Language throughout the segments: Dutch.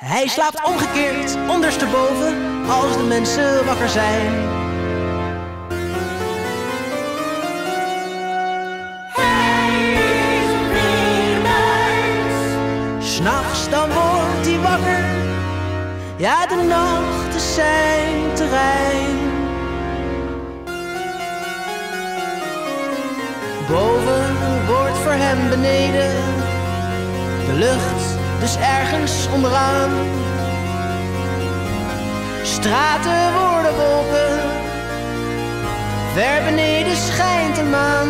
Hij slaapt omgekeerd ondersteboven als de mensen wakker zijn. S'nachts dan wordt hij wakker. Ja, de nacht is zijn terrein. Boven wordt voor hem beneden. De lucht dus ergens onderaan. Straten worden wolken. Ver beneden schijnt een maan.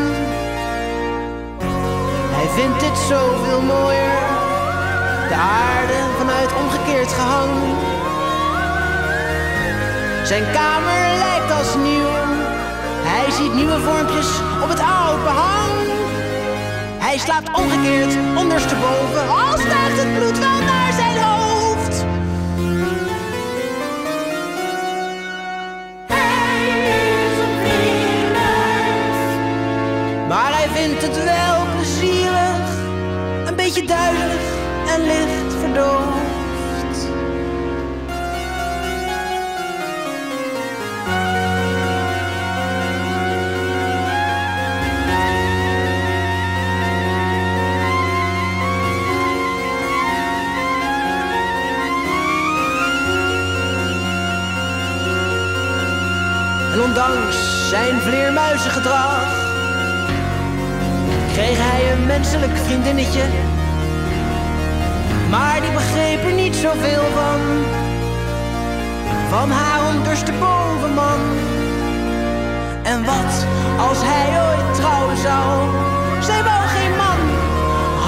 Hij vindt dit zoveel mooier. De aarde vanuit omgekeerd gehang. Zijn kamer lijkt als nieuw. Hij ziet nieuwe vormpjes op het oud behang. Hij slaapt omgekeerd ondersteboven. Al plezierig. Een beetje duizelig en licht verdoofd. En ondanks zijn vleermuizengedrag menselijk vriendinnetje. Maar die begreep er niet zoveel van. Van haar ondersteboven man. En wat als hij ooit trouwen zou? Zij wou geen man,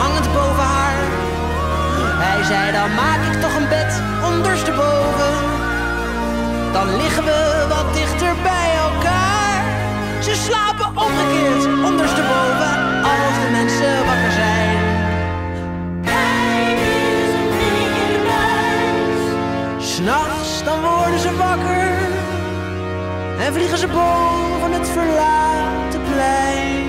hangend boven haar. Hij zei dan maak en vliegen ze boven het verlaten plein.